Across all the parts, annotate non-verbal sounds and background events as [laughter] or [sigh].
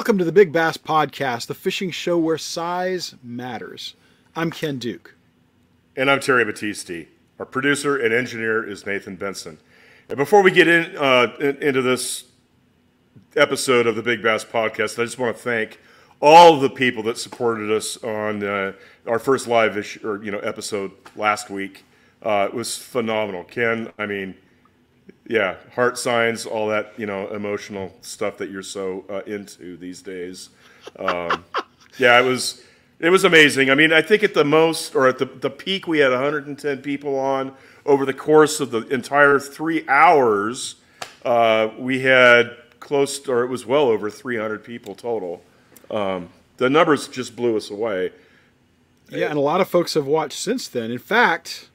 Welcome to the Big Bass Podcast, the fishing show where size matters. I'm Ken Duke. And I'm Terry Battisti. Our producer and engineer is Nathan Benson. And before we get in, uh, in, into this episode of the Big Bass Podcast, I just want to thank all of the people that supported us on uh, our first live issue, or you know episode last week. Uh, it was phenomenal. Ken, I mean, yeah, heart signs, all that you know, emotional stuff that you're so uh, into these days. Um, [laughs] yeah, it was it was amazing. I mean, I think at the most or at the the peak, we had 110 people on. Over the course of the entire three hours, uh, we had close, to, or it was well over 300 people total. Um, the numbers just blew us away. Yeah, and a lot of folks have watched since then. In fact,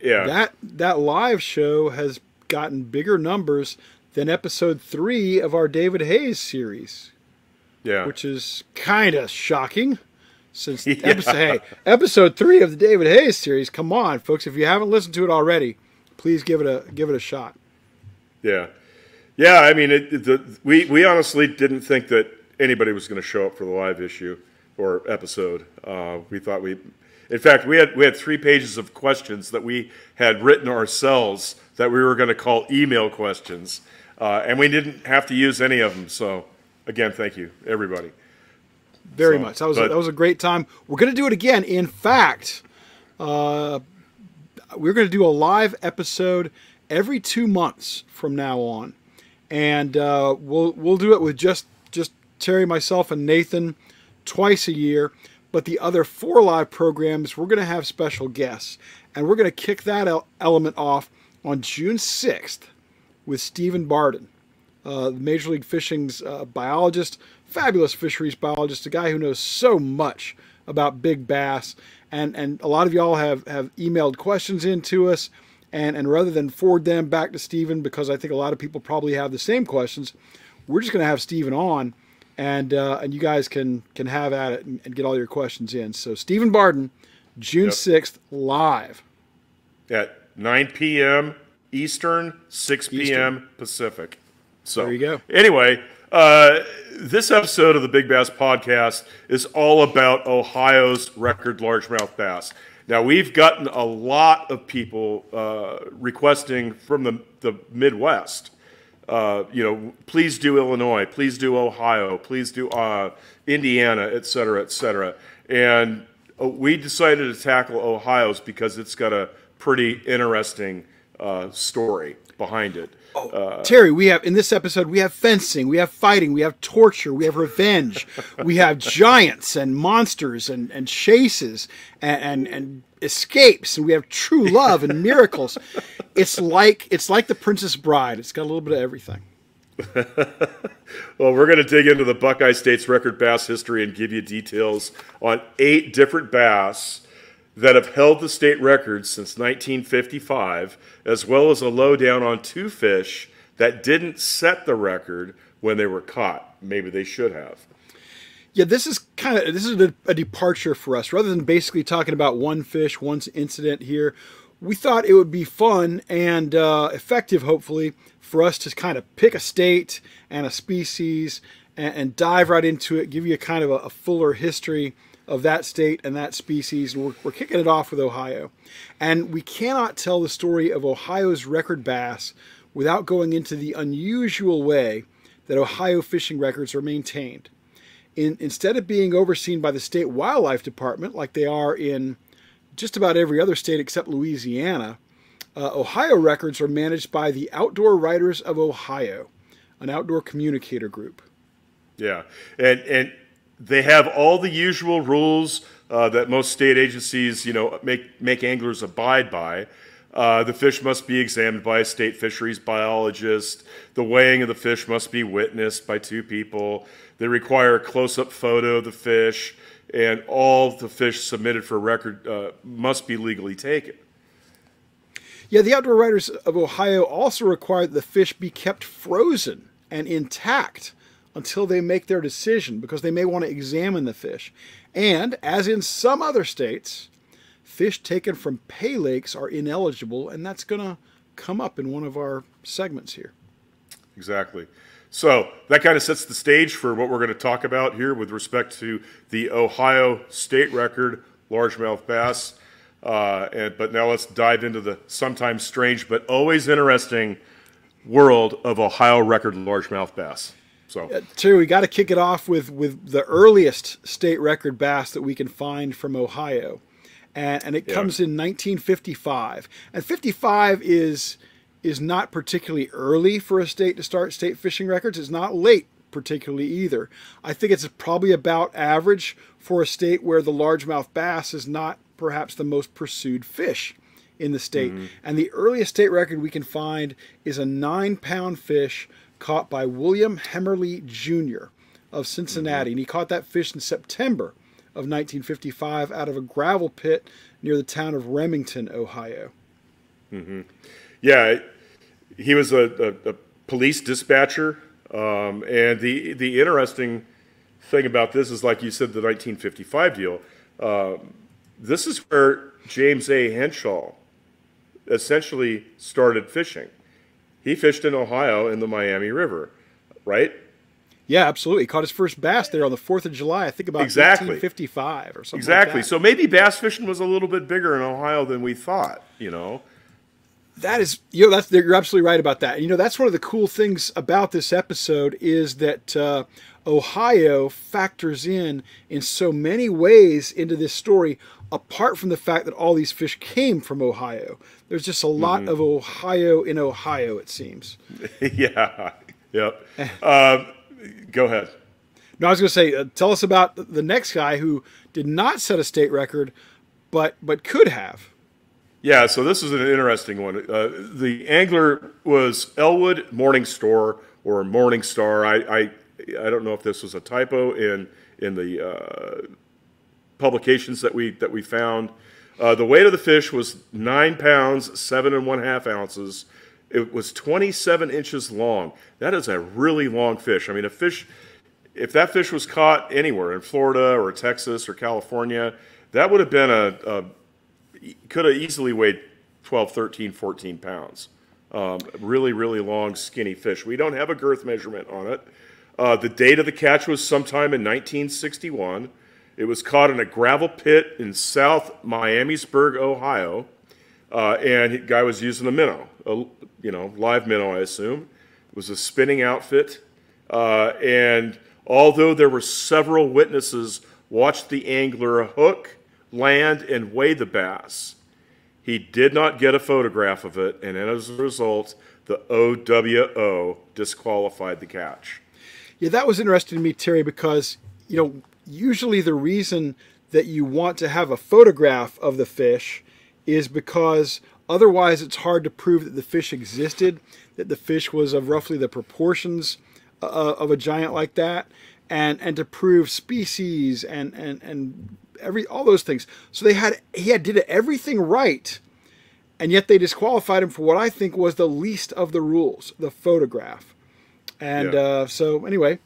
Yeah, that that live show has gotten bigger numbers than episode three of our David Hayes series, yeah. which is kind of shocking. Since [laughs] Yeah. episode, hey, episode three of the David Hayes series, come on, folks! If you haven't listened to it already, please give it a give it a shot. Yeah, yeah. I mean, it, the, we we honestly didn't think that anybody was going to show up for the live issue or episode. Uh, we thought we, in fact, we had we had three pages of questions that we had written ourselves that we were going to call email questions, uh, and we didn't have to use any of them. So, again, thank you, everybody. Very So, much. That was a, that was a great time. We're going to do it again. In fact, uh, we're going to do a live episode every two months from now on, and uh, we'll we'll do it with just just Terry, myself, and Nathan twice a year. But the other four live programs, we're going to have special guests, and we're going to kick that element off on June sixth with Stephen Barden uh, Major League Fishing's uh, biologist, fabulous fisheries biologist, a guy who knows so much about big bass. And, and a lot of y'all have, have emailed questions in to us. And, and rather than forward them back to Stephen, because I think a lot of people probably have the same questions, we're just going to have Stephen on. And, uh, and you guys can, can have at it and, and get all your questions in. So, Stephen Barden, June Yep. 6th, live. At 9 p.m. Eastern, 6 p.m. Pacific. So There you go. Anyway, uh, this episode of the Big Bass Podcast is all about Ohio's record largemouth bass. Now we've gotten a lot of people uh, requesting from the, the Midwest. Uh, you know, please do Illinois, please do Ohio, please do uh, Indiana, et cetera, et cetera. And uh, we decided to tackle Ohio's because it's got a pretty interesting uh, story behind it. Terry, we have in this episode we have fencing, we have fighting, we have torture, we have revenge, [laughs] we have giants and monsters and, and chases and, and and escapes, and we have true love and miracles. [laughs] It's like it's like the Princess Bride. It's got a little bit of everything. [laughs] Well, we're going to dig into the Buckeye State's record bass history and give you details on eight different bass that have held the state record since 1955, as well as a lowdown on two fish that didn't set the record when they were caught. Maybe they should have. Yeah, this is kind of this is a, a departure for us. Rather than basically talking about one fish, one incident here, we thought it would be fun and uh, effective, hopefully, for us to kind of pick a state and a species and, and dive right into it, give you a kind of a, a fuller history of that state and that species. And we're, we're kicking it off with Ohio, and we cannot tell the story of Ohio's record bass without going into the unusual way that Ohio fishing records are maintained in, instead of being overseen by the state wildlife department like they are in just about every other state except Louisiana, uh, Ohio records are managed by the Outdoor Writers of Ohio, an outdoor communicator group. Yeah, and and they have all the usual rules uh, that most state agencies, you know, make make anglers abide by. Uh, the fish must be examined by a state fisheries biologist. The weighing of the fish must be witnessed by two people. They require a close-up photo of the fish, and all the fish submitted for record uh, must be legally taken. Yeah, the Outdoor Writers of Ohio also require that the fish be kept frozen and intact until they make their decision because they may want to examine the fish. And, as in some other states, fish taken from pay lakes are ineligible, and that's going to come up in one of our segments here. Exactly. So that kind of sets the stage for what we're going to talk about here with respect to the Ohio state record largemouth bass. Uh, and, but now let's dive into the sometimes strange but always interesting world of Ohio record largemouth bass. So, uh, Terry, we got to kick it off with with the earliest state record bass that we can find from Ohio, and and it yeah. comes in 1955. And 55 is is not particularly early for a state to start state fishing records. It's not late particularly either. I think it's probably about average for a state where the largemouth bass is not perhaps the most pursued fish in the state. Mm-hmm. And the earliest state record we can find is a nine pound fish caught by William Hemmerle Jr. of Cincinnati. Mm-hmm. And he caught that fish in September of 1955 out of a gravel pit near the town of Remington, Ohio. Mm-hmm. Yeah, he was a, a, a police dispatcher. Um, and the, the interesting thing about this is, like you said, the 1955 deal. Uh, this is where James A. Henshall essentially started fishing. He fished in Ohio in the Miami River, right? Yeah, absolutely. He caught his first bass there on the 4th of July, I think about exactly. 1955 or something Exactly. Like so maybe bass fishing was a little bit bigger in Ohio than we thought, you know? That is, you know, that's you're absolutely right about that. You know, that's one of the cool things about this episode is that uh, Ohio factors in in so many ways into this story apart from the fact that all these fish came from Ohio. There's just a lot mm-hmm. of Ohio in Ohio, it seems. [laughs] yeah. Yep. uh, go ahead. No, I was going to say, uh, tell us about the next guy who did not set a state record, but but could have. Yeah, so this is an interesting one. Uh, the angler was Elwood Morningstar or Morningstar. I, I I don't know if this was a typo in in the uh, publications that we that we found. Uh, the weight of the fish was nine pounds, seven and one half ounces. It was 27 inches long. That is a really long fish. I mean, a fish, if that fish was caught anywhere in Florida or Texas or California, that would have been a, a could have easily weighed 12, 13, 14 pounds. Um, really, really long, skinny fish. We don't have a girth measurement on it. Uh, the date of the catch was sometime in 1961. It was caught in a gravel pit in South Miamisburg, Ohio, uh, and the guy was using a minnow, a, you know, live minnow, I assume. It was a spinning outfit, uh, and although there were several witnesses watched the angler hook, land, and weigh the bass, he did not get a photograph of it, and as a result, the OWO disqualified the catch. Yeah, that was interesting to me, Terry, because you know usually the reason that you want to have a photograph of the fish is because otherwise it's hard to prove that the fish existed, that the fish was of roughly the proportions uh, of a giant like that, and and to prove species and and and every all those things. So they had he had did everything right, and yet they disqualified him for what I think was the least of the rules, the photograph. And yeah. uh, so anyway,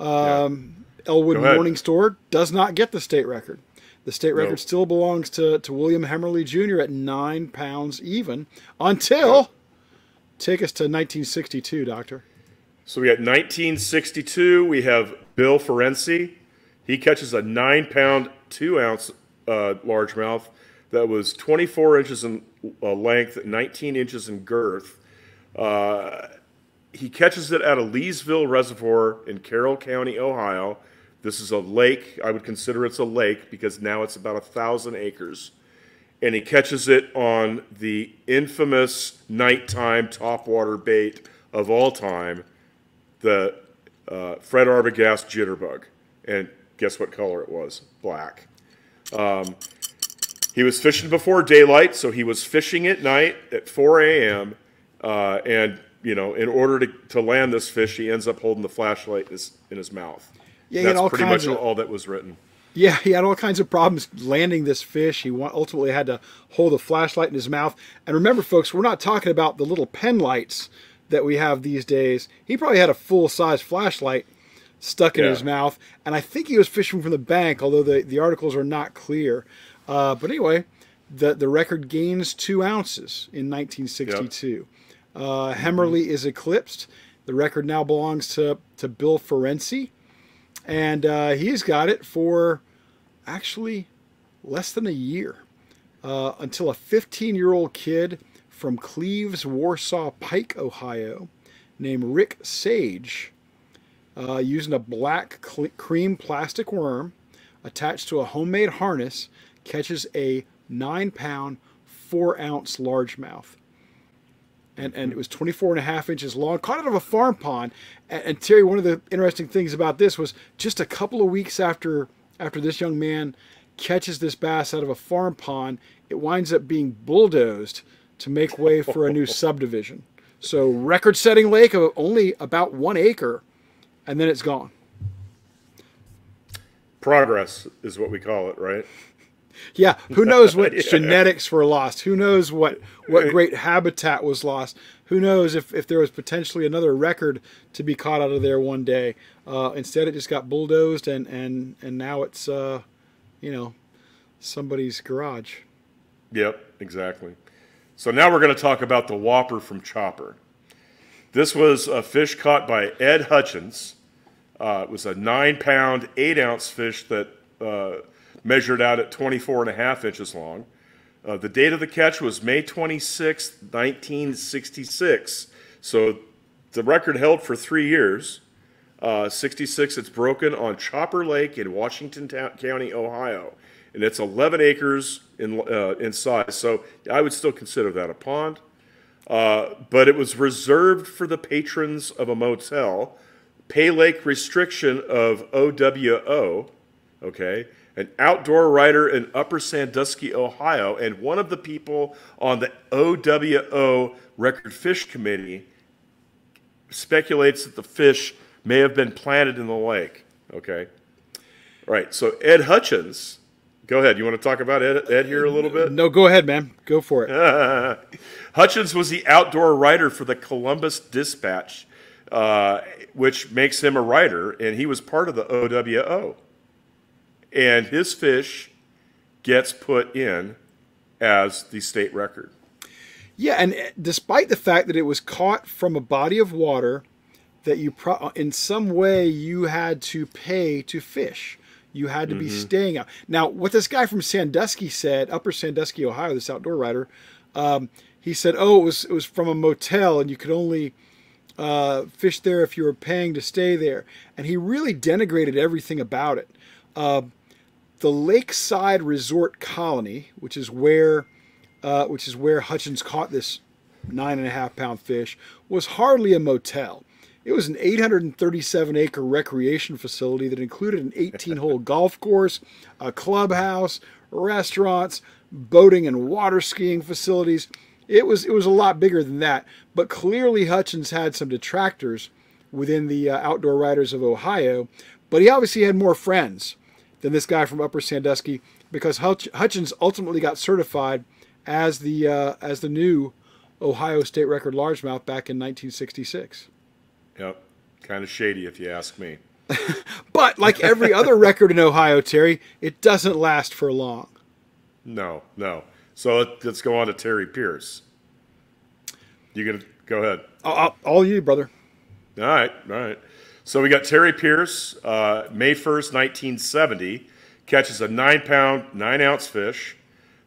um, Elwood Morningstar does not get the state record. The state record nope. still belongs to, to William Hemmerle Jr. at nine pounds even until take us to 1962, Doctor. So we got 1962. We have Bill Ferenci. He catches a nine pound, two ounce uh, largemouth that was 24 inches in uh, length, 19 inches in girth. Uh, he catches it at a Leesville Reservoir in Carroll County, Ohio. This is a lake. I would consider it's a lake because now it's about a thousand acres. And he catches it on the infamous nighttime topwater bait of all time, the uh, Fred Arbogast jitterbug. And guess what color it was? Black. Um, he was fishing before daylight, so he was fishing at night at 4 a.m. Uh, and you know, in order to, to land this fish, he ends up holding the flashlight in his, in his mouth. Yeah, that's pretty much of, all that was written. Yeah, he had all kinds of problems landing this fish. He ultimately had to hold a flashlight in his mouth. And remember, folks, we're not talking about the little pen lights that we have these days. He probably had a full size flashlight stuck in yeah. his mouth. And I think he was fishing from the bank, although the, the articles are not clear. Uh, but anyway, the, the record gains two ounces in 1962. Uh, Hemmerle is eclipsed. The record now belongs to, to Bill Ferenci, and uh, he's got it for actually less than a year uh, until a 15 year old kid from Cleves, Warsaw Pike, Ohio, named Rick Sage, uh, using a black Crème plastic worm attached to a homemade harness, catches a nine pound, four ounce largemouth. And, and it was 24 and a half inches long, caught out of a farm pond. And, and Terry, one of the interesting things about this was just a couple of weeks after after this young man catches this bass out of a farm pond, it winds up being bulldozed to make way for a new [laughs] subdivision. So record-setting lake of only about one acre, and then it's gone. Progress is what we call it, right? [laughs] Yeah, who knows what [laughs] yeah. genetics were lost? Who knows what what great habitat was lost? Who knows if, if there was potentially another record to be caught out of there one day? Uh, instead, it just got bulldozed, and and and now it's uh, you know somebody's garage. Yep, exactly. So now we're going to talk about the whopper from Chopper. This was a fish caught by Ed Hutchins. Uh, it was a nine pound, eight ounce fish that uh, measured out at 24 and a half inches long. Uh, the date of the catch was May 26, 1966. So the record held for three years. Uh, 66, it's broken on Chopper Lake in Washington County, Ohio. And it's 11 acres in, uh, in size. So I would still consider that a pond. Uh, but it was reserved for the patrons of a motel. Pay Lake restriction of OWO, okay? An outdoor writer in Upper Sandusky, Ohio, and one of the people on the OWO Record Fish Committee speculates that the fish may have been planted in the lake. Okay. Right. So Ed Hutchins, go ahead. You want to talk about Ed, Ed here a little bit? No, go ahead, man. Go for it. [laughs] Hutchins was the outdoor writer for the Columbus Dispatch, uh, which makes him a writer, and he was part of the OWO and his fish gets put in as the state record. Yeah, and eh, despite the fact that it was caught from a body of water that you pro- in some way you had to pay to fish. You had to mm-hmm. be staying out. Now, what this guy from Sandusky said, Upper Sandusky, Ohio, this outdoor writer, um, he said, "Oh, it was it was from a motel, and you could only uh, fish there if you were paying to stay there." And he really denigrated everything about it. Uh, the Lakeside Resort Colony, which is where uh, which is where Hutchins caught this nine and a half pound fish, was hardly a motel. It was an 837 acre recreation facility that included an 18 hole [laughs] golf course, a clubhouse, restaurants, boating and water skiing facilities. It was it was a lot bigger than that, but clearly Hutchins had some detractors within the uh, outdoor writers of Ohio, but he obviously had more friends than this guy from Upper Sandusky because Hutch- Hutchins ultimately got certified as the uh, as the new Ohio state record largemouth back in 1966. Yep, kind of shady if you ask me. [laughs] but like every other record in Ohio, Terry, it doesn't last for long. No, no. So let's go on to Terry Pierce. You gonna go ahead? All, all you, brother. All right, all right. So we got Terry Pierce, uh, May 1st, 1970, catches a nine pound, nine ounce fish.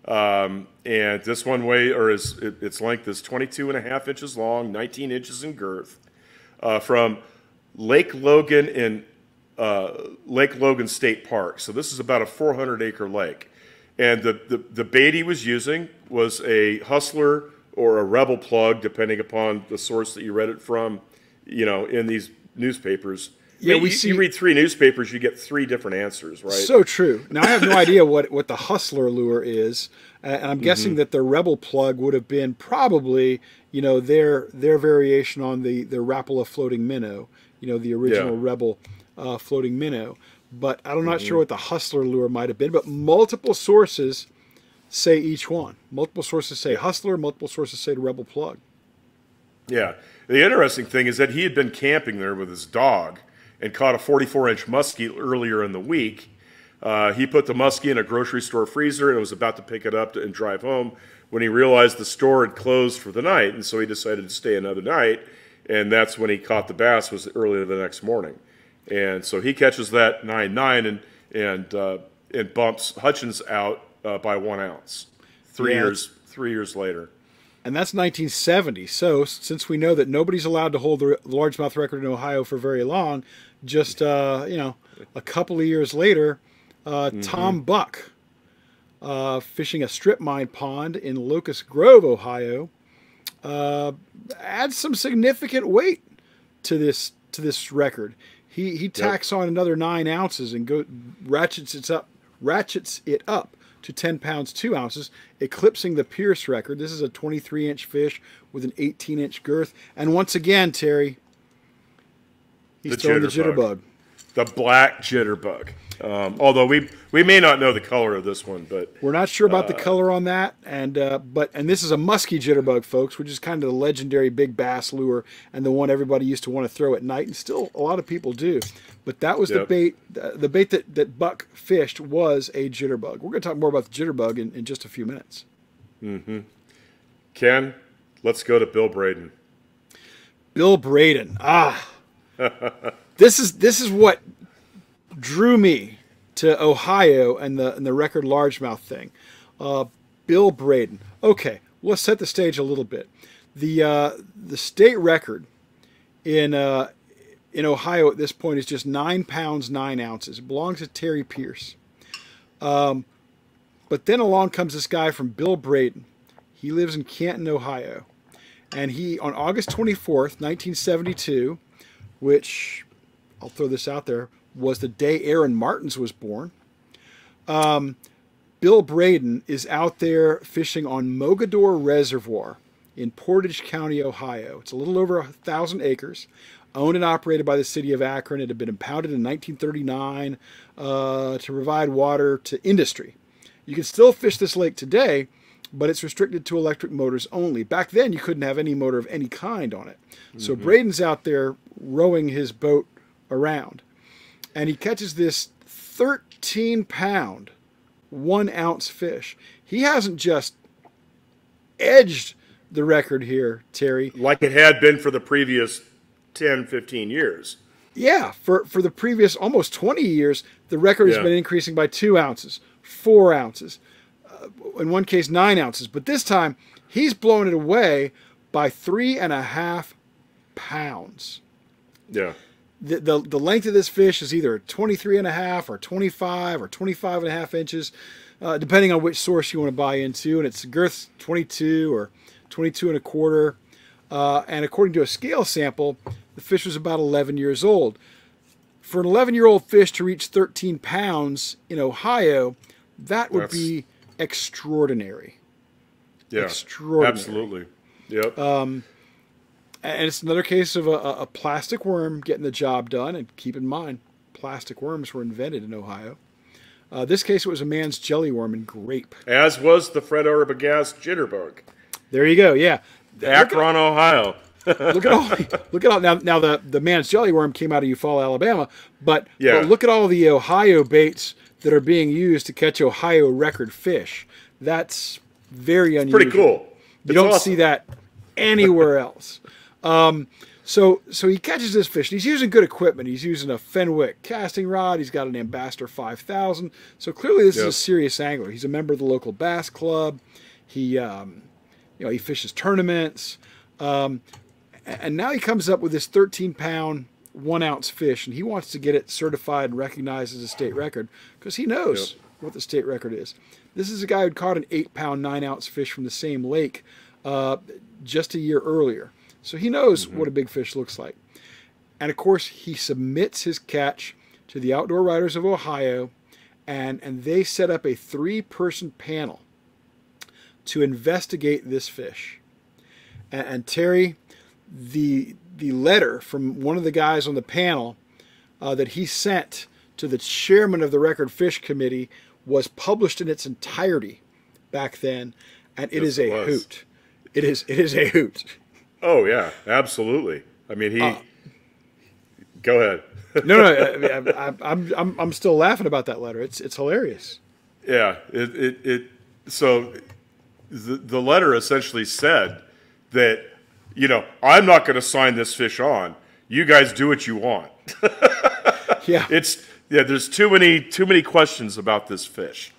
Um, and this one way, or is, it, its length is 22 and a half inches long, 19 inches in girth, uh, from Lake Logan in uh, Lake Logan State Park. So this is about a 400 acre lake. And the, the, the bait he was using was a hustler or a rebel plug, depending upon the source that you read it from, you know, in these newspapers. Yeah, we you, see. You read three newspapers, you get three different answers, right? So true. Now I have no idea what what the hustler lure is, and I'm guessing mm-hmm. that the rebel plug would have been probably you know their their variation on the the Rapala floating minnow, you know the original yeah. rebel uh, floating minnow. But I'm not mm-hmm. sure what the hustler lure might have been. But multiple sources say each one. Multiple sources say hustler. Multiple sources say the rebel plug. Yeah. The interesting thing is that he had been camping there with his dog and caught a 44 inch muskie earlier in the week. Uh, he put the muskie in a grocery store freezer and was about to pick it up to, and drive home when he realized the store had closed for the night. And so he decided to stay another night. and that's when he caught the bass was early the next morning, and so he catches that nine nine and and uh, and bumps Hutchins out uh, by one ounce. Three Yeah. years three years later. And that's 1970. So, since we know that nobody's allowed to hold the largemouth record in Ohio for very long, just uh, you know, a couple of years later, uh, Tom Buck, uh, fishing a strip mine pond in Locust Grove, Ohio, uh, adds some significant weight to this to this record. He he tacks on another nine ounces and go ratchets it up ratchets it up to 10 pounds 2 ounces, eclipsing the Pierce record. This is a 23 inch fish with an 18 inch girth. And once again, Terry, he's The throwing the jitterbug. jitterbug. The black jitterbug. Um, although we we may not know the color of this one, but We're not sure about the color on that, and uh, but and this is a musky jitterbug, folks, which is kind of the legendary big bass lure and the one everybody used to want to throw at night, and still a lot of people do. But that was the bait. The, bait that that Buck fished was a jitterbug. We're going to talk more about the jitterbug in, in just a few minutes. Ken, let's go to Bill Braden. Bill Braden. Ah, [laughs] this is this is what drew me to Ohio and the and the record largemouth thing. Uh, Bill Braden. Okay, let's set the stage a little bit. The uh, the state record in uh, in Ohio at this point is just nine pounds nine ounces. It belongs to Terry Pierce. Um, but then along comes this guy from Bill Braden. He lives in Canton, Ohio. And he, on August 24th, 1972, which I'll throw this out there, was the day Aaron Martins was born. Um, Bill Braden is out there fishing on Mogadore Reservoir in Portage County, Ohio. It's a little over a thousand acres, owned and operated by the city of Akron. It had been impounded in 1939 uh, to provide water to industry. You can still fish this lake today, but it's restricted to electric motors only. Back then, you couldn't have any motor of any kind on it. So Braden's out there rowing his boat around, and he catches this 13 pound, one ounce fish. He hasn't just edged the record here, Terry. Like it had been for the previous 10, 15 years. Yeah, for, for the previous almost 20 years, the record has Yeah. been increasing by two ounces, four ounces, uh, in one case, nine ounces. But this time, he's blown it away by three and a half pounds. Yeah. The, the, the length of this fish is either 23 and a half or 25 or 25 and a half inches, uh, depending on which source you want to buy into. And its girth 22 or 22 and a quarter. Uh, and according to a scale sample, the fish was about 11 years old. For an 11 year old fish to reach 13 pounds in Ohio, that would That's- be extraordinary. Yeah. Extraordinary. Absolutely. Yep. And it's another case of a, a plastic worm getting the job done. And keep in mind, plastic worms were invented in Ohio. Uh, this case, it was a Mann's jelly worm in grape. As was the Fred Arbogast jitterbug. There you go. Yeah. Akron, Ohio. Look at all [laughs] look at all now now the the Mann's jelly worm came out of Eufaula, Alabama, but, Yeah. but look at all the Ohio baits that are being used to catch Ohio record fish. That's very unusual. Pretty cool. You don't awesome. see that anywhere [laughs] else. Um, so so he catches this fish. And he's using good equipment. He's using a Fenwick casting rod. He's got an Ambassadeur 5000. So clearly this is a serious angler. He's a member of the local bass club. He um, you know he fishes tournaments. Um, and now he comes up with this 13 pound one ounce fish and he wants to get it certified and recognized as a state record because he knows Yep. what the state record is. This is a guy who caught an eight pound nine ounce fish from the same lake uh, just a year earlier. So he knows what a big fish looks like. And of course he submits his catch to the outdoor writers of ohio and and they set up a three person panel to investigate this fish. And, and terry the the letter from one of the guys on the panel uh, that he sent to the chairman of the record fish committee was published in its entirety back then and it Yes, is a was. hoot it is it is a hoot Oh, yeah. Absolutely. I mean, he. Uh, Go ahead. no no I, [laughs] I, I'm, I'm i'm still laughing about that letter it's it's hilarious Yeah, it, it, it so the, the letter essentially said that you know, I'm not going to sign this fish on. You guys do what you want. [laughs] Yeah. It's yeah. There's too many too many questions about this fish,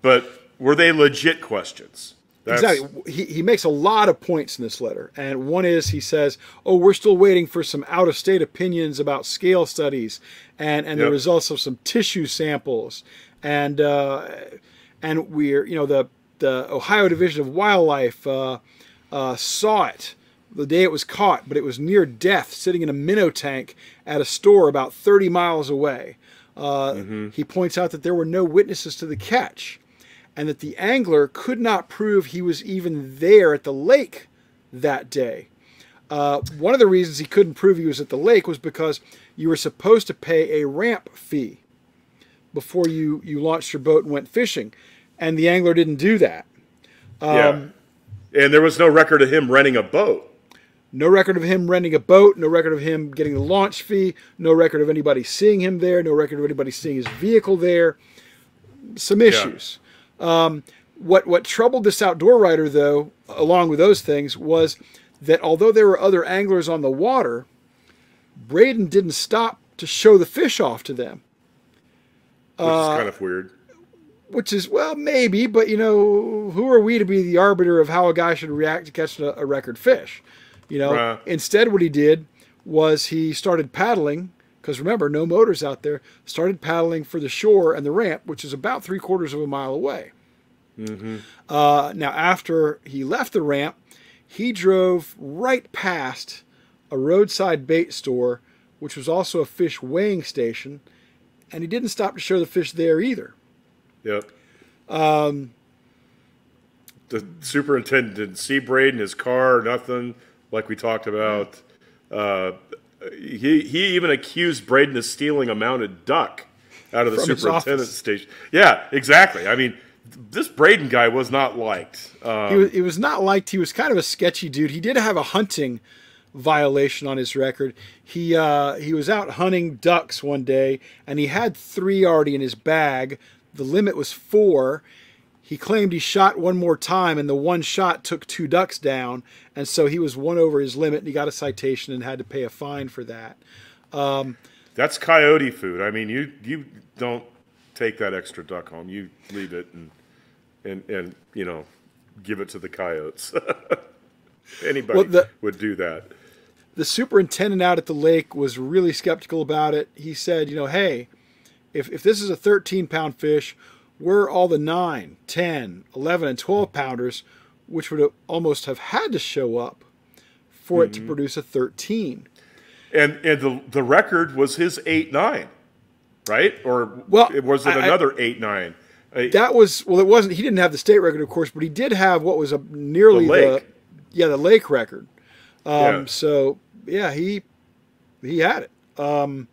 but were they legit questions? That's, Exactly. He, he makes a lot of points in this letter. And one is he says, Oh, we're still waiting for some out of state opinions about scale studies and, and the results of some tissue samples. And, uh, and we're, you know, the, the Ohio Division of Wildlife uh, uh, saw it the day it was caught, but it was near death sitting in a minnow tank at a store about 30 miles away. Uh, He points out that there were no witnesses to the catch and that the angler could not prove he was even there at the lake that day. Uh, one of the reasons he couldn't prove he was at the lake was because you were supposed to pay a ramp fee before you, you launched your boat and went fishing, and the angler didn't do that. yeah. um, And there was no record of him renting a boat. No record of him renting a boat, no record of him getting the launch fee, no record of anybody seeing him there, no record of anybody seeing his vehicle there. Some issues. Um, what what troubled this outdoor writer, though, along with those things, was that although there were other anglers on the water, Braden didn't stop to show the fish off to them. Which Uh, is kind of weird. Which is well, maybe, but you know, who are we to be the arbiter of how a guy should react to catching a, a record fish? You know, Right. instead, what he did was he started paddling because remember, no motors out there. Started paddling for the shore and the ramp, which is about three quarters of a mile away. Uh, now, after he left the ramp, he drove right past a roadside bait store, which was also a fish weighing station, and he didn't stop to show the fish there either. Yep. Um, the superintendent didn't see Braden, his car, nothing like we talked about. Uh, he he even accused Braden of stealing a mounted duck out of the superintendent's station. Yeah, exactly. I mean, this Braden guy was not liked. Uh, He was, he was not liked. He was kind of a sketchy dude. He did have a hunting violation on his record. He uh, he was out hunting ducks one day, and he had three already in his bag. The limit was four. He claimed he shot one more time, and the one shot took two ducks down, and so he was one over his limit, and he got a citation and had to pay a fine for that. Um, that's coyote food. I mean, you you don't take that extra duck home. You leave it and and and you know give it to the coyotes. [laughs] Anybody Well, the- would do that. the superintendent out at the lake was really skeptical about it. He said, you know, hey, if, if this is a 13 pound fish, where are all the 9, 10, 11, and 12 pounders, which would have almost have had to show up for it to Mm-hmm. produce a 13? And and the the record was his eight nine, right? Or Well, was it I- I- another eight nine? Uh, That was, well, it wasn't, he didn't have the state record, of course, but he did have what was a nearly The lake. yeah, the lake record. Um, Yeah. So yeah, he he had it. Um,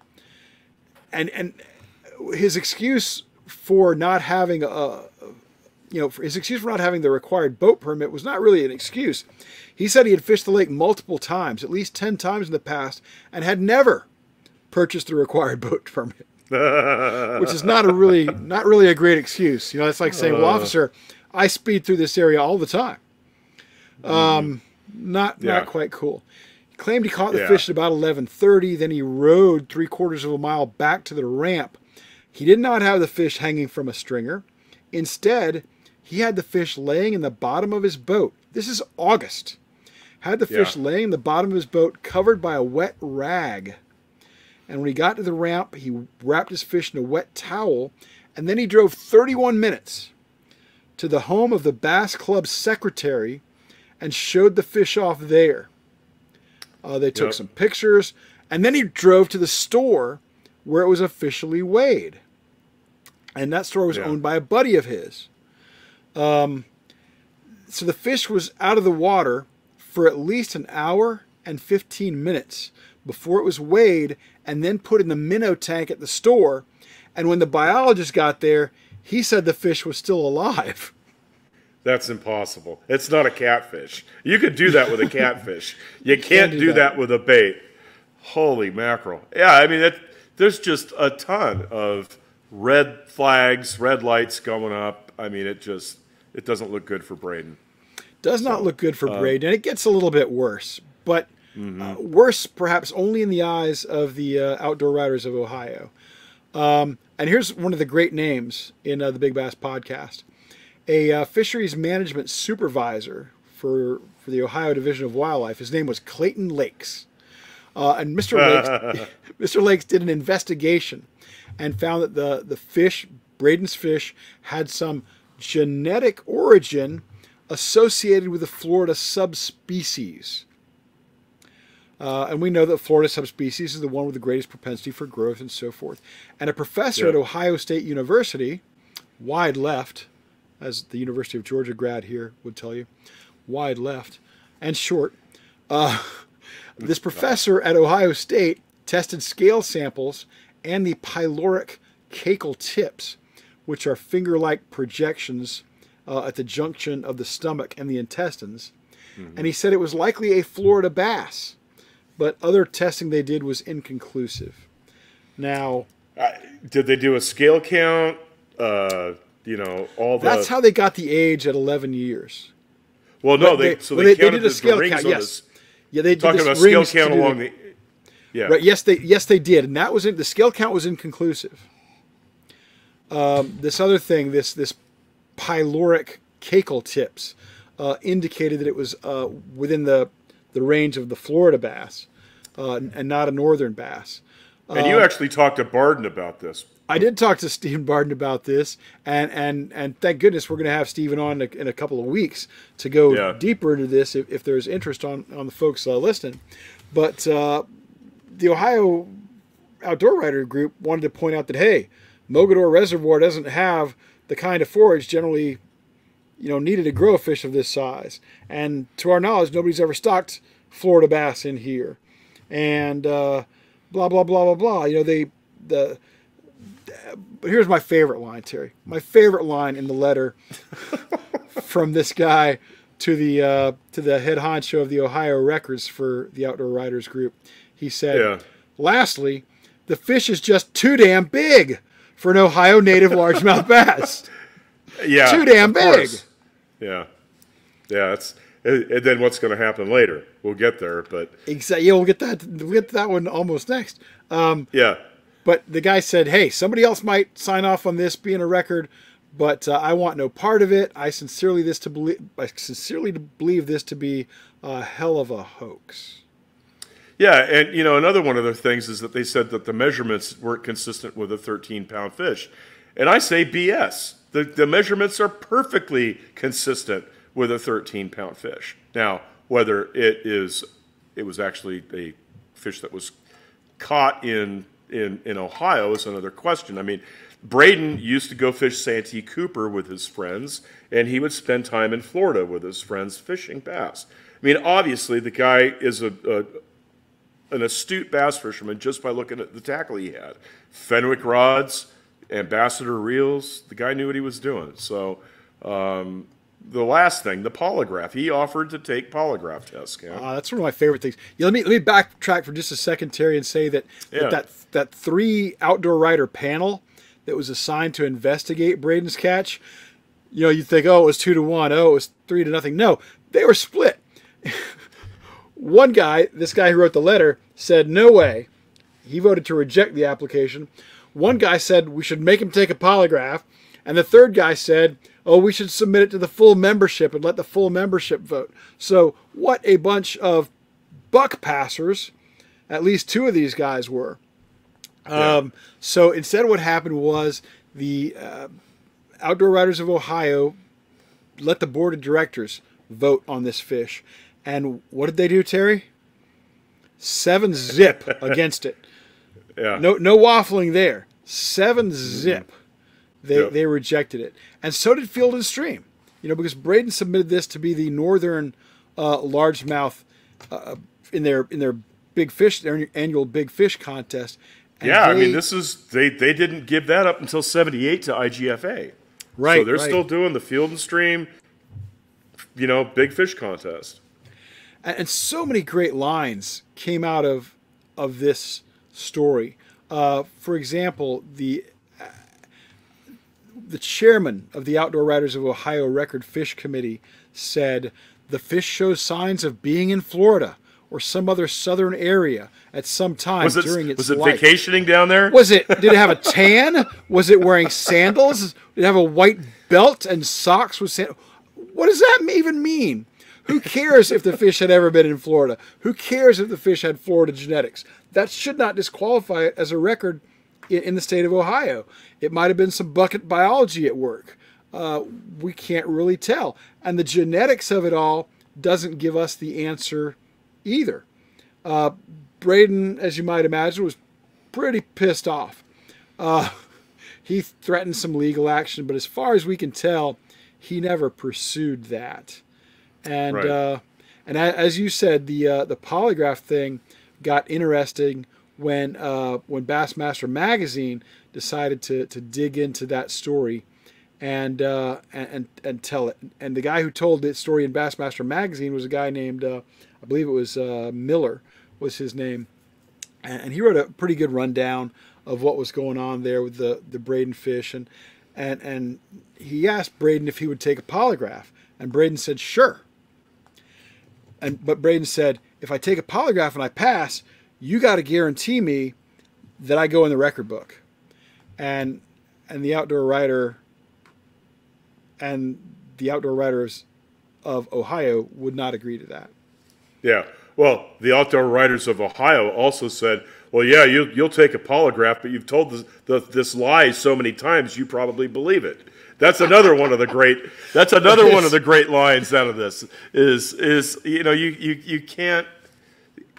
and and his excuse for not having a you know his excuse for not having the required boat permit was not really an excuse. He said he had fished the lake multiple times, at least ten times in the past, and had never purchased the required [laughs] boat permit. Which is not a really not really a great excuse. You know, it's like saying, "Well, officer, I speed through this area all the time." Um, not Yeah. not quite cool. He claimed he caught the Yeah. fish at about eleven thirty. Then he rode three quarters of a mile back to the ramp. He did not have the fish hanging from a stringer. Instead, he had the fish laying in the bottom of his boat. This is August. Had the fish Yeah. laying in the bottom of his boat, covered by a wet rag. And when he got to the ramp, he wrapped his fish in a wet towel, and then he drove 31 minutes to the home of the Bass Club secretary and showed the fish off there. Uh, they took Yep. some pictures, and then he drove to the store where it was officially weighed. And that store was Yeah. owned by a buddy of his. Um, so the fish was out of the water for at least an hour and 15 minutes before it was weighed and then put in the minnow tank at the store. And when the biologist got there, he said the fish was still alive. [laughs] That's impossible. It's not a catfish. You could do that with a [laughs] catfish. You can't do do that. that with a bait. Holy mackerel! Yeah, I mean, it, there's just a ton of red flags, red lights going up. I mean, it just it doesn't look good for Braden. Does not look good for Braden, and it gets a little bit worse but uh, worse perhaps only in the eyes of the uh, outdoor writers of Ohio. Um, and here's one of the great names in uh, the Big Bass podcast a uh, fisheries management supervisor for, for the Ohio Division of Wildlife. His name was Clayton Lakes. Uh, and Mr. Lakes, [laughs] Mr. Lakes did an investigation and found that the, the fish, Braden's fish, had some genetic origin associated with the Florida subspecies. Uh, and we know that Florida subspecies is the one with the greatest propensity for growth and so forth. And a professor at Ohio State University, wide left, as the University of Georgia grad here would tell you, wide left and short. Uh, this professor at Ohio State tested scale samples and the pyloric cecal tips, which are finger like projections uh, at the junction of the stomach and the intestines. And he said it was likely a Florida bass, but other testing they did was inconclusive. Now, Uh, did they do a scale count? Uh, you know, all the. that's how they got the age at 11 years. Well, no, they, they- so well, they, they- did a the, scale count, yes. Yeah, they did Talking about scale count do the- along the. Yeah. Right. Yes, they yes they did, and that was in, the scale count was inconclusive. Um, this other thing, this this pyloric cecal tips, uh, indicated that it was uh, within the the range of the Florida bass, uh, and not a northern bass. And you actually talked to Barden about this. I did talk to [laughs] Stephen Barden about this, and and and thank goodness we're going to have Stephen on in a, in a couple of weeks to go Yeah. deeper into this if, if there's interest on on the folks uh, listening. But uh, the Ohio Outdoor Writer Group wanted to point out that hey, Mogadore Reservoir doesn't have the kind of forage generally, you know, needed to grow a fish of this size. And to our knowledge, nobody's ever stocked Florida bass in here, and uh, blah blah blah blah blah. You know, they the but here's my favorite line, Terry. My favorite line in the letter [laughs] from this guy to the uh, to the head honcho of the Ohio Records for the Outdoor Writers Group. He said, Yeah. "Lastly, the fish is just too damn big for an Ohio native largemouth bass." [laughs] Yeah. Too damn of course. big. Yeah. Yeah. That's, and and then what's going to happen later? We'll get there, but Exactly. Yeah, we'll get that. We'll get to that one almost next. Um, yeah. But the guy said, "Hey, somebody else might sign off on this being a record, but uh, I want no part of it. I sincerely this to believe. I sincerely believe this to be a hell of a hoax." Yeah, and you know another one of the things is that they said that the measurements weren't consistent with a 13 pound fish, and I say BS. The the measurements are perfectly consistent with a 13 pound fish. Now, whether it is it was actually a fish that was caught in in in Ohio is another question. I mean, Braden used to go fish Santee Cooper with his friends, and he would spend time in Florida with his friends fishing bass. I mean, obviously, the guy is a, a an astute bass fisherman just by looking at the tackle he had. Fenwick rods, Ambassadeur reels. The guy knew what he was doing. So, um, the last thing, the polygraph. He offered to take polygraph tests. Cam. Uh, that's one of my favorite things. Yeah, let me let me backtrack for just a second, Terry, and say that Yeah. that, that that three outdoor writer panel that was assigned to investigate Braden's catch. You know, you think, oh, it was two to one. Oh, it was three to nothing. No, they were split. [laughs] one guy, this guy who wrote the letter, said no way. He voted to reject the application. One guy said we should make him take a polygraph, and the third guy said, "Oh, we should submit it to the full membership and let the full membership vote." So, what a bunch of buck passers! At least two of these guys were. Um, so instead, what happened was the uh, Outdoor Writers of Ohio let the board of directors vote on this fish, and what did they do, Terry? Seven zip [laughs] against it. yeah. No, no waffling there. Seven zip. They Yep. they rejected it, and so did Field and Stream. You know, because Braden submitted this to be the northern uh, largemouth uh, in their in their big fish their annual big fish contest. and Yeah, I mean, this is they they didn't give that up until '78 to IGFA. Right, So they're right. still doing the field and stream, you know, big fish contest. and, and so many great lines came out of of this story. Uh, for example, the the chairman of the Outdoor Writers of Ohio Record Fish Committee said, "The fish shows signs of being in Florida. or some other southern area at some time Was it, during its was it life. vacationing down there? Was it? Did it have a tan? Was it wearing sandals? Did it have a white belt and socks with sand? What does that even mean? Who cares if the fish had ever been in Florida? Who cares if the fish had Florida genetics? That should not disqualify it as a record in, the state of Ohio. It might have been some bucket biology at work. Uh, we can't really tell. And the genetics of it all doesn't give us the answer either. Uh, Braden, as you might imagine, was pretty pissed off. Uh, [laughs] he threatened some legal action, but as far as we can tell, he never pursued that. And Right. uh, and as you said, the uh, the polygraph thing got interesting when uh, when Bassmaster Magazine decided to to dig into that story and uh, and and- tell it. And the guy who told the story in Bassmaster Magazine was a guy named uh, I believe it was uh, Miller was his name, and, and he wrote a pretty good rundown of what was going on there with the the Braden fish and and and he asked Braden if he would take a polygraph, and Braden said sure. And but Braden said if I take a polygraph and I pass, you got to guarantee me that I go in the record book, and and the outdoor writer and the outdoor writers of Ohio would not agree to that. Yeah. Well, the outdoor writers of Ohio also said, "Well, yeah, you, you'll take a polygraph, but you've told this, the, this lie so many times, you probably believe it." That's another one of the great. That's another one of the great lines out of this. Is is you know you you you can't.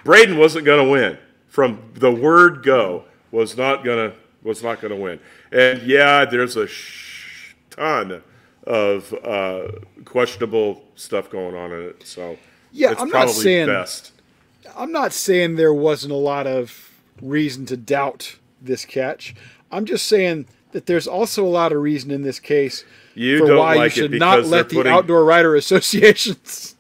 Braden wasn't going to win from the word go. Was not gonna was not going to win. And yeah, there's a sh- ton of uh, questionable stuff going on in it. So Yeah, it's I'm not saying- best. I'm not saying there wasn't a lot of reason to doubt this catch. I'm just saying that there's also a lot of reason in this case You for don't why like you should not let the putting- outdoor writer associations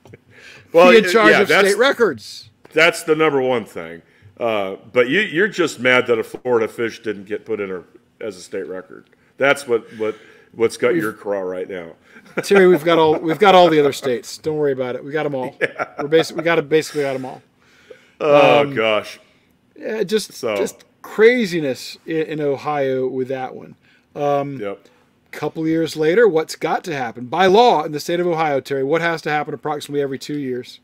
Well, [laughs] be in charge yeah, of state records. That's the number one thing. Uh, but you, you're just mad that a Florida fish didn't get put in a, as a state record. That's what, what what's got your craw right now. [laughs] Terry, we've got all we've got all the other states. Don't worry about it. We got them all. We're basic. We got to basically got them all. Oh Um, gosh, Yeah, just So- just craziness in, in Ohio with that one. yep. couple years later, what's got to happen by law in the state of Ohio, Terry? What has to happen approximately every two years?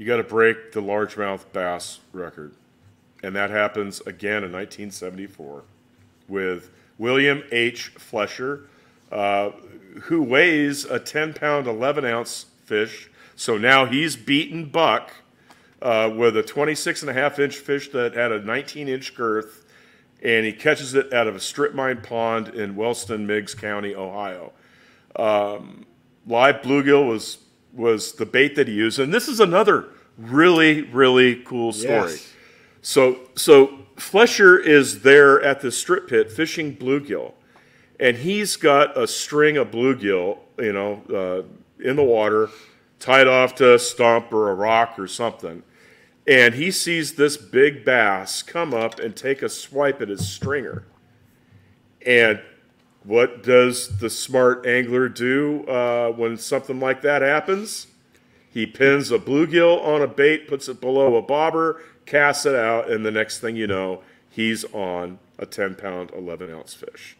You got to break the largemouth bass record, and that happens again in 1974 with William H. Flesher, uh, who weighs a 10 pound, 11 ounce fish. So now he's beaten Buck uh, with a 26 and a half inch fish that had a 19 inch girth, and he catches it out of a strip mine pond in Wellston, Meigs County, Ohio. Um, live bluegill was was the bait that he used, and this is another really really cool story. Yes. So so Flesher is there at the strip pit fishing bluegill, and he's got a string of bluegill, you know, uh, in the water, tied off to a stump or a rock or something. And he sees this big bass come up and take a swipe at his stringer. And what does the smart angler do uh, when something like that happens? He pins a bluegill on a bait, puts it below a bobber, casts it out, and the next thing you know, he's on a 10 pound, 11 ounce fish.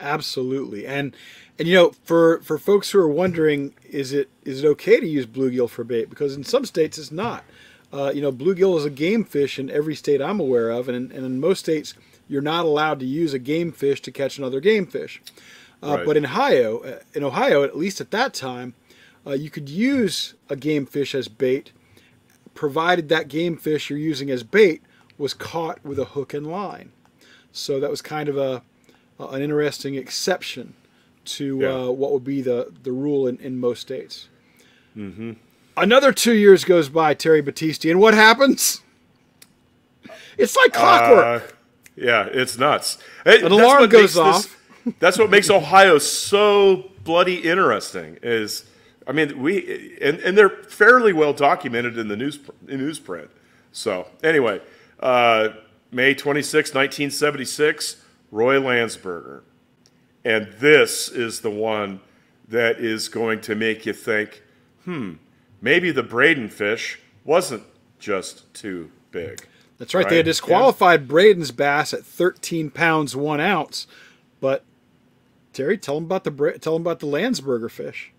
Absolutely, and and you know, for for folks who are wondering, is it is it okay to use bluegill for bait? Because in some states it's not. Uh, you know, bluegill is a game fish in every state I'm aware of, and in, and in most states you're not allowed to use a game fish to catch another game fish. Uh, Right. But in Ohio, uh, in Ohio, at least at that time, uh, you could use a game fish as bait, provided that game fish you're using as bait was caught with a hook and line. So that was kind of a an interesting exception to Yeah. uh, what would be the the rule in, in most states. Mm-hmm. Another two years goes by, Terry Battisti, and what happens? It's like clockwork. Yeah, it's nuts. It- An that's alarm what goes makes this- [laughs] that's what makes Ohio so bloody interesting. Is I mean, we and, and they're fairly well documented in the news in newsprint. So anyway, uh, May 26, 1976, Roy Landsberger, and this is the one that is going to make you think, hmm, maybe the Braden fish wasn't just too big. That's right. They had Right, disqualified Braden's bass at 13 pounds one ounce, but Terry, tell them about the tell them about the Landsberger fish.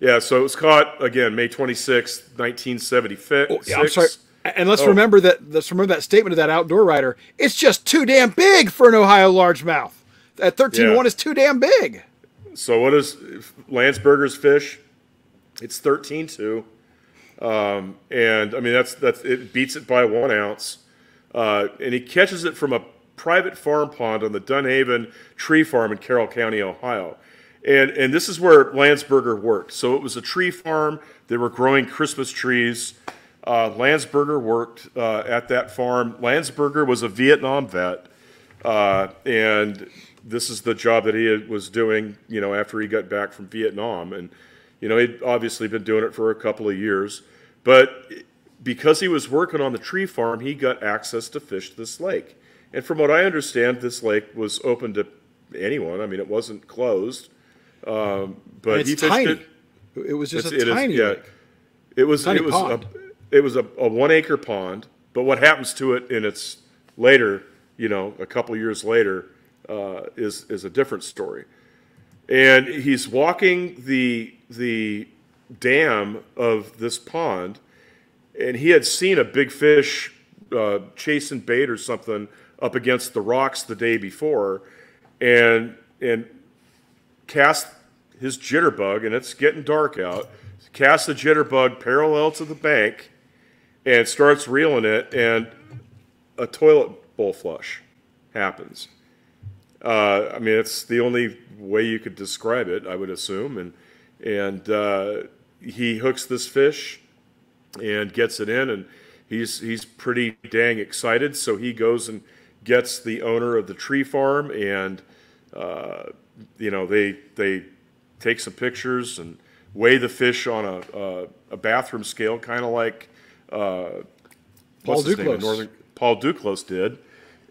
Yeah, so it was caught again May 26th, 1976. Oh, Yeah, I'm sorry. And let's Oh. remember that. Let's remember that statement of that outdoor writer. It's just too damn big for an Ohio largemouth. That 13 one is too damn big. So what is Landsberger's fish? It's 13.2. Um, and I mean that's that's it beats it by one ounce. Uh, and he catches it from a private farm pond on the Dunhaven Tree Farm in Carroll County, Ohio. And and this is where Landsberger worked. So it was a tree farm. They were growing Christmas trees. Uh, Landsberger worked uh, at that farm. Landsberger was a Vietnam vet. Uh, and this is the job that he was doing, you know, after he got back from Vietnam. And, you know, he'd obviously been doing it for a couple of years. But because he was working on the tree farm, he got access to fish this lake. And from what I understand, this lake was open to anyone. I mean, it wasn't closed. Um, but And he it's fished tiny. it. It was just It's- a it is- tiny. yeah. lake. It was Tiny it was pond. a it was a, a one acre pond, but what happens to it in its later, you know, a couple years later, uh, is is a different story. And he's walking the the dam of this pond, and he had seen a big fish uh, chasing bait or something up against the rocks the day before, and and cast his jitterbug, and it's getting dark out. Cast the jitterbug parallel to the bank, and starts reeling it, and a toilet bowl flush happens. Uh, I mean, it's the only way you could describe it, I would assume. And and uh, he hooks this fish and gets it in, and he's he's pretty dang excited. So he goes and gets the owner of the tree farm, and uh, you know they they take some pictures and weigh the fish on a a, a bathroom scale, kind of like uh, Paul what's his name Duclos. Northern Paul Duclos did,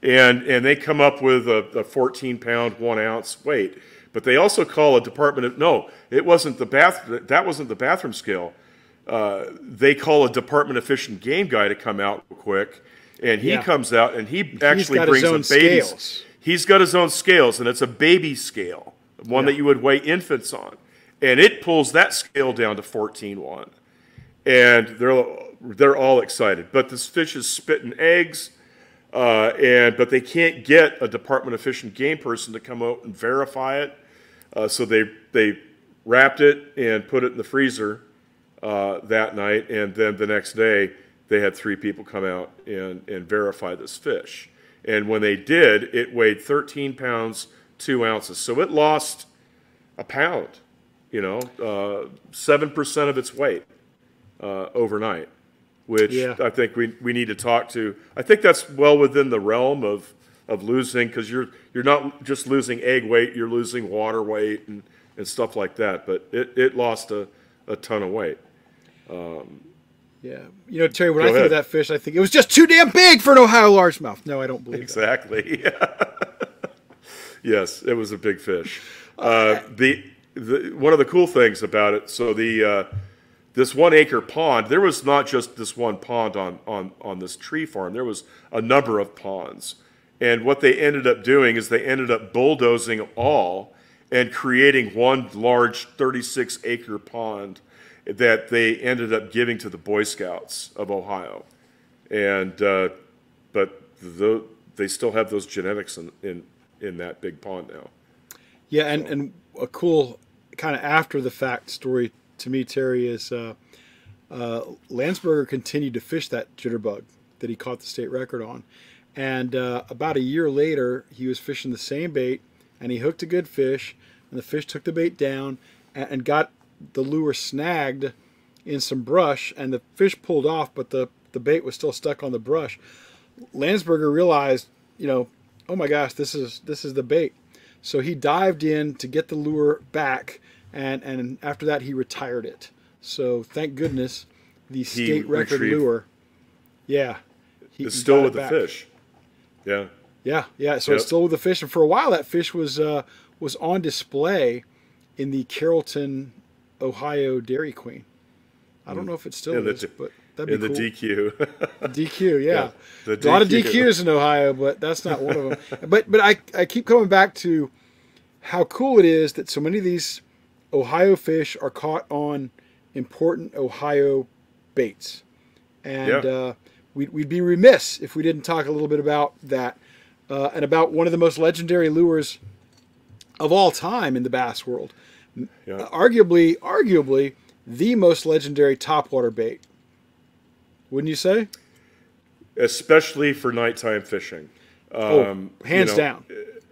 and and they come up with a, a 14 pound one ounce weight. But they also call a department of no, it wasn't the bath that wasn't the bathroom scale. Uh, they call a Department of Fish and Game guy to come out real quick, and he Yeah. comes out and he actually brings own a baby. scales. He's got his own scales, and it's a baby scale, one Yeah. that you would weigh infants on, and it pulls that scale down to 14.1 and they're they're all excited. But this fish is spitting eggs, uh, and but they can't get a Department of Fish and Game person to come out and verify it. Uh, so they they wrapped it and put it in the freezer uh, that night, and then the next day they had three people come out and and verify this fish. And when they did, it weighed 13 pounds two ounces. So it lost a pound. You know, uh, seven percent of its weight uh, overnight, which Yeah. I think we, we need to talk to. I think that's well within the realm of, of losing because you're you're not just losing egg weight, you're losing water weight and, and stuff like that. But it, it lost a, a ton of weight. Yeah. You know, Terry, when I think of that fish, I think it was just too damn big for an Ohio largemouth. No, I don't believe that. Exactly. [laughs] yes, it was a big fish. Uh, the, the one of the cool things about it, so the uh, this one acre pond, there was not just this one pond on on on this tree farm. There was a number of ponds, and what they ended up doing is they ended up bulldozing all and creating one large 36 acre pond that they ended up giving to the Boy Scouts of Ohio, and uh, but the, they still have those genetics in, in in that big pond now. Yeah, and, and a cool kind of after the fact story to me, Terry, is uh, uh, Landsberger continued to fish that jitterbug that he caught the state record on. And uh, about a year later, he was fishing the same bait and he hooked a good fish, and the fish took the bait down and, and got the lure snagged in some brush, and the fish pulled off, but the, the bait was still stuck on the brush. Landsberger realized, you know, oh my gosh, this is this is the bait. So he dived in to get the lure back, and and after that he retired it. So thank goodness the state record lure. Yeah, he, It's still with it the fish. Yeah. Yeah, yeah. So it's still with the fish, and for a while that fish was uh, was on display in the Carrollton, Ohio Dairy Queen. I don't know if it's still Yeah, is, that's- but That'd be in the. DQ. [laughs] DQ, yeah. Yeah, the a lot of DQs in Ohio, but that's not one of them. but but I, I keep coming back to how cool it is that so many of these Ohio fish are caught on important Ohio baits. And Yeah. uh, we'd, we'd be remiss if we didn't talk a little bit about that uh, and about one of the most legendary lures of all time in the bass world. yeah. Arguably, arguably, the most legendary topwater bait. Wouldn't you say? Especially for nighttime fishing. Oh, Um, you hands know, down.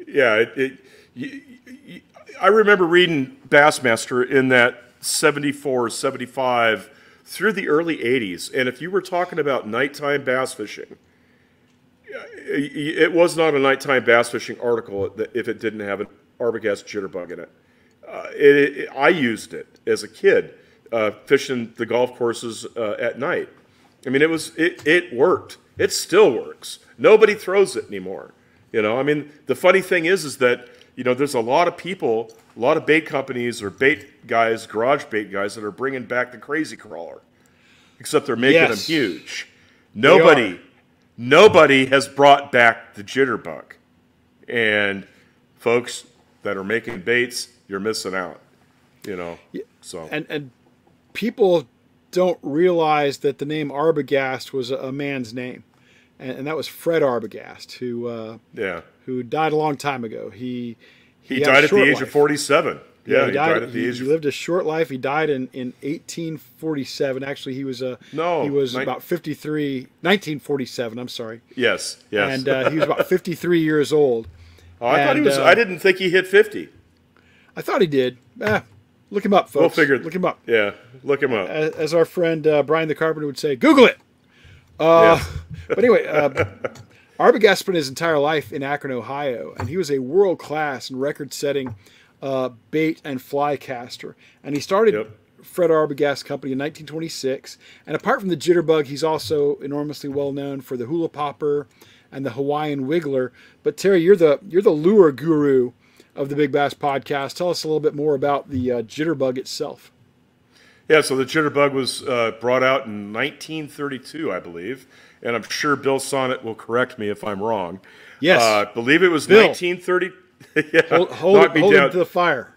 yeah, it, it, y y I remember reading Bassmaster in that 74, 75 through the early 80s. And if you were talking about nighttime bass fishing, it was not a nighttime bass fishing article if it didn't have an Arbogast jitterbug in it. Uh, it, it. I used it as a kid uh, fishing the golf courses uh, at night. I mean, it was it, it worked. It still works. Nobody throws it anymore. You know, I mean, the funny thing is, is that you know, there's a lot of people, a lot of bait companies or bait guys, garage bait guys that are bringing back the crazy crawler, except they're making Yes. them huge. Nobody, nobody has brought back the jitterbug, and folks that are making baits, you're missing out. You know, so and and people don't realize that the name Arbogast was a, man's name, and, and that was Fred Arbogast, who uh, yeah. Who died a long time ago. He He, a died at the age of 47. Yeah, he, died, at the he, age he lived a short life. He died in, in 1847. Actually, he was a No, he was nine- about 53. 1947. I'm sorry, yes, yes. and uh, he was about [laughs] 53 years old. oh, I thought he was. uh, I didn't think he hit 50. I thought he did. Eh, look him up, folks. We'll figure. Look him up. Yeah, look him up. as, as our friend uh, Brian the Carpenter would say, Google it. Uh, Yeah. [laughs] But anyway, uh, [laughs] Arbogast spent his entire life in Akron, Ohio, and he was a world class and record setting uh, bait and fly caster. And he started Yep. Fred Arbogast Company in 1926. And apart from the jitterbug, he's also enormously well known for the hula popper and the Hawaiian wiggler. But Terry, you're the you're the lure guru of the Big Bass Podcast. Tell us a little bit more about the uh, jitterbug itself. Yeah, so the jitterbug was uh, brought out in 1932, I believe, and I'm sure Bill Sonnet will correct me if I'm wrong. Yes. uh, I believe it was Bill. 1930. [laughs] yeah, Hold, hold, knock it, me hold him to the fire.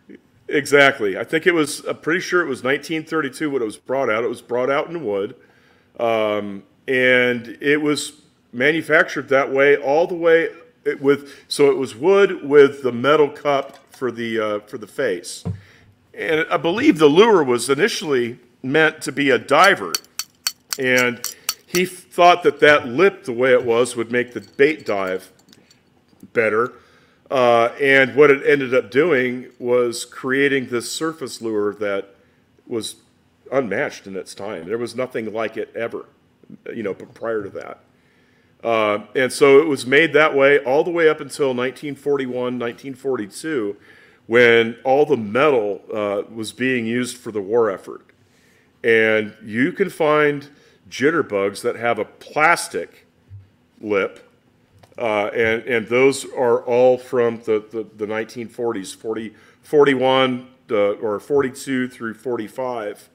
Exactly. I think it was. I'm pretty sure it was 1932 when it was brought out. It was brought out in wood, um, and it was manufactured that way all the way with. So it was wood with the metal cup for the uh, for the face, and I believe the lure was initially meant to be a diver, and he thought that that lip, the way it was, would make the bait dive better. Uh, and what it ended up doing was creating this surface lure that was unmatched in its time. There was nothing like it ever, you know, prior to that. Uh, and so it was made that way all the way up until 1941, 1942, when all the metal uh, was being used for the war effort. And you can find jitterbugs that have a plastic lip uh, and, and those are all from the, the, the 1940s, 40, 41 uh, or 42 through 45,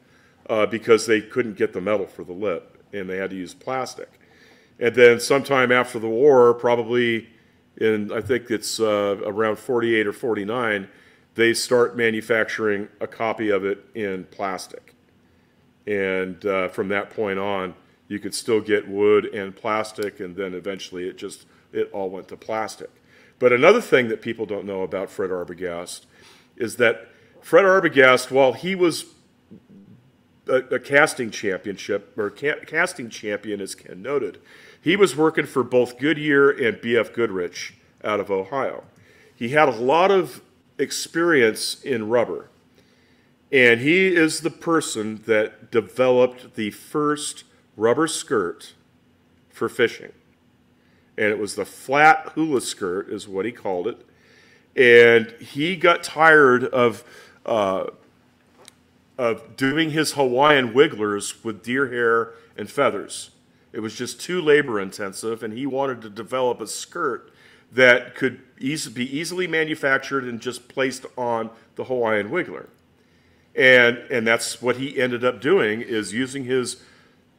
uh, because they couldn't get the metal for the lip and they had to use plastic. And then sometime after the war, probably in, I think it's uh, around 48 or 49, they start manufacturing a copy of it in plastic. And uh, from that point on, you could still get wood and plastic, and then eventually it just it all went to plastic. But another thing that people don't know about Fred Arbogast is that Fred Arbogast, while he was a, a casting championship or ca- casting champion, as Ken noted, he was working for both Goodyear and B.F. Goodrich out of Ohio. He had a lot of experience in rubber. And he is the person that developed the first rubber skirt for fishing. And it was the flat hula skirt, is what he called it. And he got tired of, uh, of doing his Hawaiian wigglers with deer hair and feathers. It was just too labor intensive, and he wanted to develop a skirt that could be easily manufactured and just placed on the Hawaiian wiggler and and that's what he ended up doing is using his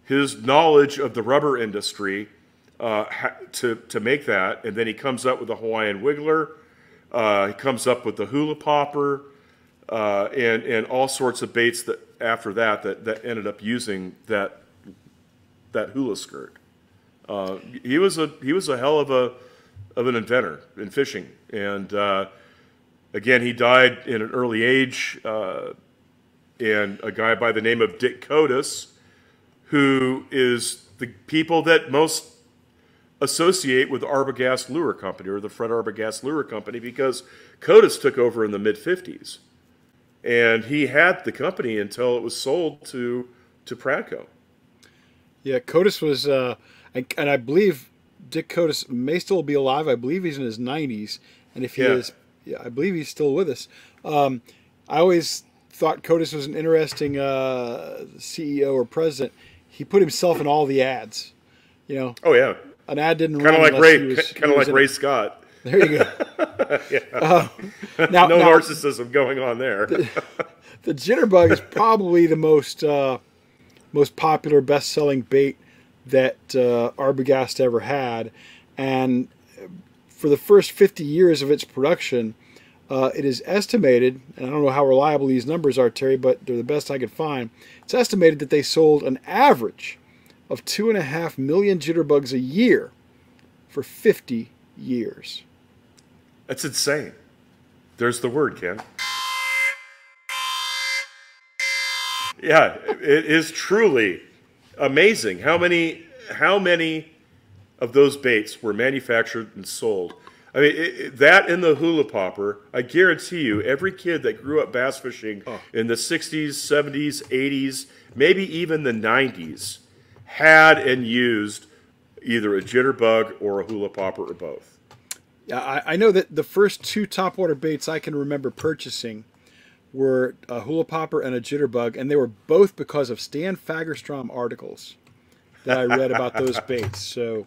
his knowledge of the rubber industry uh, to, to make that. And then he comes up with the Hawaiian Wiggler. Uh, he comes up with the hula popper uh, and, and all sorts of baits that after that, that, that ended up using that, that hula skirt. Uh, he was a he was a hell of a of an inventor in fishing, and uh, again, he died in an early age. Uh, and a guy by the name of Dick Kotis, who is the people that most associate with Arbogast Lure Company or the Fred Arbogast Lure Company because Kotis took over in the mid 50s. And he had the company until it was sold to, to Pradco. Yeah, Kotis was, uh, and, I believe Dick Kotis may still be alive. I believe he's in his 90s. And if he yeah. is, yeah, I believe he's still with us. Um, I always thought Kotis was an interesting uh, CEO or president. He put himself in all the ads. You know. Oh yeah. An ad didn't kind of like Ray, kind of like Ray Scott. [laughs] There you go. [laughs] yeah. [laughs] Uh, now, no now, narcissism going on there. the, the, jitterbug is probably the most uh, most popular, best-selling bait that uh, Arbogast ever had, and for the first 50 years of its production, uh, it is estimated, and I don't know how reliable these numbers are, Terry, but they're the best I could find. It's estimated that they sold an average of two and a half million jitterbugs a year for 50 years. That's insane. There's the word, Ken. Yeah, it is truly amazing how many how many of those baits were manufactured and sold I mean, it, that and the hula popper, I guarantee you, every kid that grew up bass fishing oh. in the 60s, 70s, 80s, maybe even the 90s, had and used either a jitterbug or a hula popper or both. Yeah, I, I know that the first two topwater baits I can remember purchasing were a hula popper and a jitterbug, and they were both because of Stan Fagerstrom articles that I read about those [laughs] baits. So,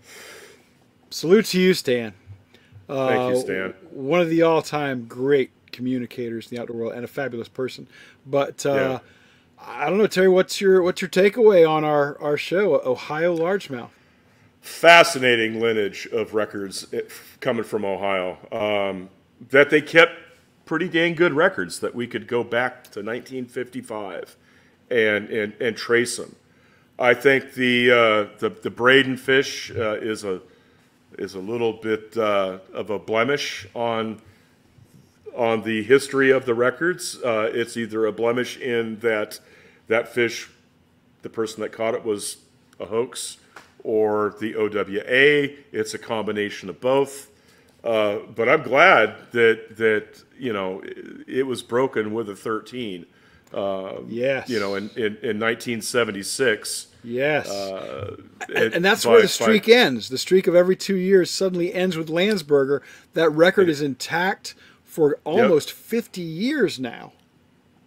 salute to you, Stan. Thank you, uh, Stan. One of the all-time great communicators in the outdoor world and a fabulous person. But uh, yeah. I don't know, Terry. What's your what's your takeaway on our our show, Ohio Largemouth? Fascinating lineage of records eh, coming from Ohio. Um, that they kept pretty dang good records that we could go back to 1955 and and, and trace them. I think the uh, the the Braden fish uh, is a is a little bit uh, of a blemish on on the history of the records. Uh, it's either a blemish in that that fish, the person that caught it was a hoax, or the OWA. It's a combination of both. Uh, but I'm glad that that you know it, it was broken with a 13. Uh, yes. You know, in, in, in 1976. Yes. Uh, and, and, that's by, where the streak by, ends. The streak of every two years suddenly ends with Landsberger. That record is intact for almost yep. 50 years now.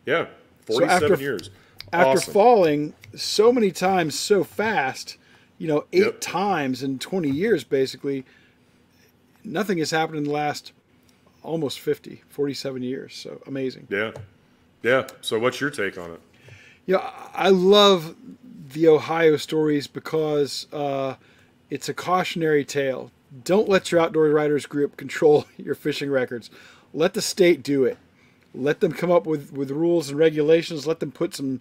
Yeah, 47 so after, years. After awesome. falling so many times so fast, you know, eight yep. times in 20 years basically, nothing has happened in the last almost 50, 47 years. So amazing. Yeah. Yeah. So what's your take on it? Yeah, I love the Ohio stories because uh, it's a cautionary tale. Don't let your outdoor writers group control [laughs] your fishing records. Let the state do it. Let them come up with, with rules and regulations. Let them put some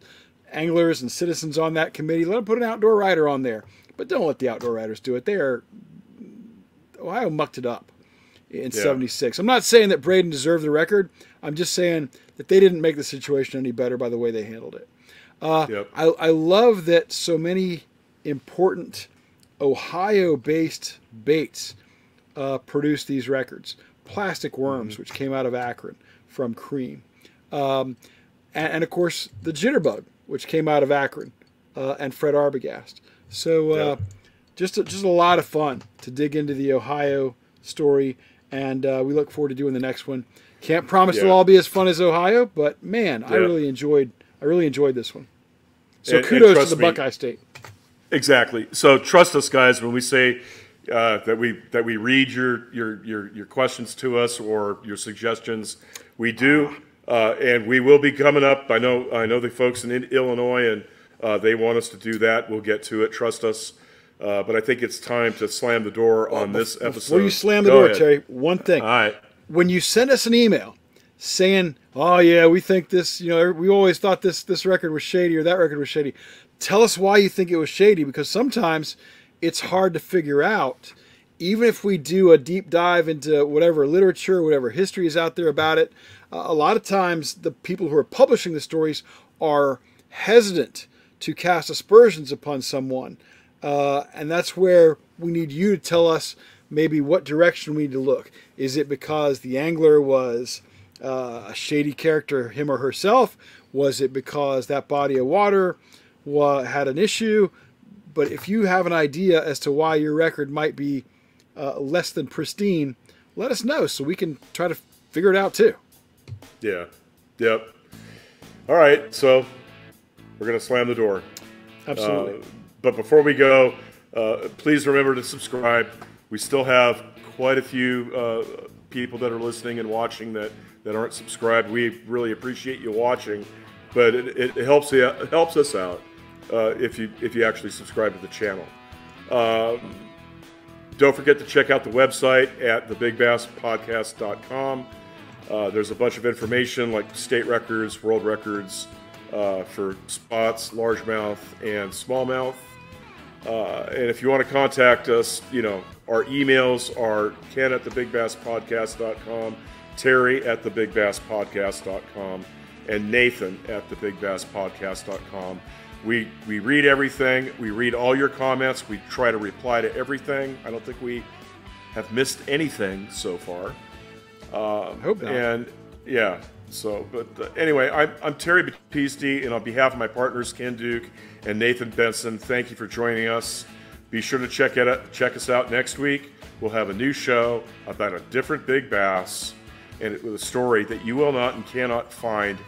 anglers and citizens on that committee. Let them put an outdoor writer on there. But don't let the outdoor writers do it. They are Ohio mucked it up in yeah. 76. I'm not saying that Braden deserved the record. I'm just saying that they didn't make the situation any better by the way they handled it. Uh, yep. I, I love that so many important Ohio-based baits uh, produce these records. Plastic Worms, mm-hmm. which came out of Akron from Crème, um, and, and, of course the Jitterbug, which came out of Akron, uh, and Fred Arbogast. So uh, yep. Just a, just a lot of fun to dig into the Ohio story, and uh, we look forward to doing the next one. Can't promise it'll all be as fun as Ohio, but man, I really enjoyed I really enjoyed this one. So and, kudos and to the me, Buckeye State. Exactly. So trust us, guys, when we say uh, that we that we read your your your your questions to us or your suggestions. We do, uh, and we will be coming up. I know I know the folks in Illinois and uh, they want us to do that, we'll get to it. Trust us. Uh, but I think it's time to slam the door on this episode. Before you slam the Go door, ahead. Terry, one thing. All right. when you send us an email saying, "Oh yeah, we think this," you know, we always thought this this record was shady or that record was shady. Tell us why you think it was shady because sometimes it's hard to figure out. Even if we do a deep dive into whatever literature, whatever history is out there about it, uh, a lot of times the people who are publishing the stories are hesitant to cast aspersions upon someone. Uh, and that's where we need you to tell us maybe what direction we need to look. Is it because the angler was uh, a shady character, him or herself? Was it because that body of water wa- had an issue? But if you have an idea as to why your record might be uh, less than pristine, let us know so we can try to figure it out too. Yeah. Yep. All right. So we're going to slam the door. Absolutely. Uh, but before we go, uh, please remember to subscribe. We still have quite a few uh, people that are listening and watching that, that aren't subscribed. We really appreciate you watching, but it, it helps it helps us out uh, if you if you actually subscribe to the channel. Um, don't forget to check out the website at thebigbasspodcast.com. Uh, there's a bunch of information like state records, world records uh, for spots, largemouth, and smallmouth. Uh, and if you want to contact us, you know, our emails are ken at thebigbasspodcast.com, Terry at thebigbasspodcast.com, and Nathan at thebigbasspodcast.com. We, we read everything. We read all your comments. We try to reply to everything. I don't think we have missed anything so far. I hope not. And yeah, so, but uh, anyway, I'm, I'm Terry Battisti, and on behalf of my partners, Ken Duke and Nathan Benson, thank you for joining us. Be sure to check, it check us out next week. We'll have a new show about a different big bass and it, with a story that you will not and cannot find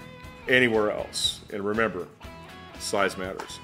anywhere else. And remember, size matters.